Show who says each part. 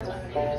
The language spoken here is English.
Speaker 1: Yeah.